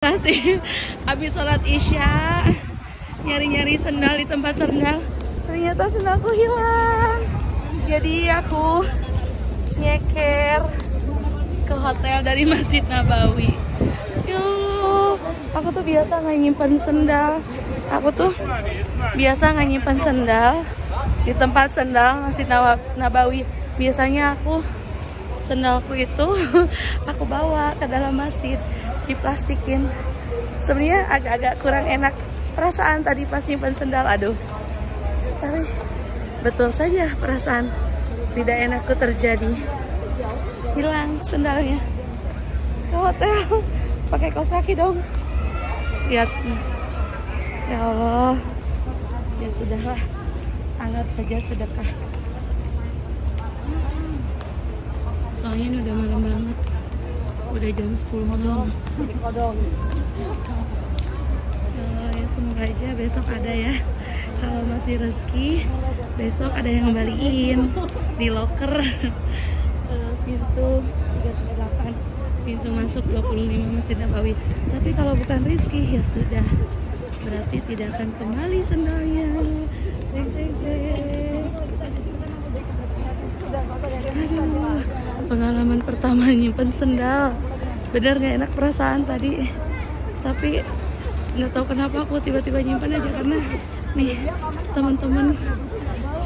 Kasih habis sholat isya nyari-nyari sendal di tempat sendal. Ternyata sendalku hilang. Jadi aku nyeker ke hotel dari Masjid Nabawi. Ya aku tuh biasa nggak nyimpan sendal. Aku tuh biasa nggak nyimpan sendal di tempat sendal Masjid Nabawi. Biasanya aku sendalku itu aku bawa ke dalam masjid diplastikin. Sebenarnya agak-agak kurang enak perasaan tadi pas nyimpan sendal aduh. Tapi betul saja perasaan tidak enakku terjadi. Hilang sendalnya. Ke hotel. Pakai kaos kaki dong. Lihat ya Allah. Ya sudahlah. Anggap saja sedekah. Soalnya ini udah malam udah jam 10 malam. Ya ya semoga aja besok ada ya. Kalau masih rezeki besok ada yang ngembaliin di locker. Eh, pintu 338 pintu masuk 25 Masjid Nabawi. Tapi kalau bukan rezeki ya sudah. Berarti tidak akan kembali sendalnya. Deng, deng, deng. Aduh, pengalaman pertama nyimpen sendal. Bener nggak enak perasaan tadi. Tapi nggak tahu kenapa aku tiba-tiba nyimpen aja karena nih teman-teman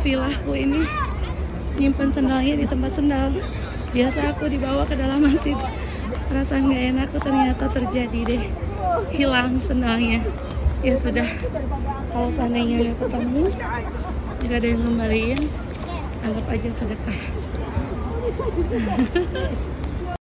villaku ini nyimpen sendalnya di tempat sendal. Biasa aku dibawa ke dalam masjid. Perasaan nggak enak tuh ternyata terjadi deh. Hilang sendalnya. Ya sudah. Kalau seandainya nggak ketemu, nggak ada yang ngembaliin, anggap aja sedekah.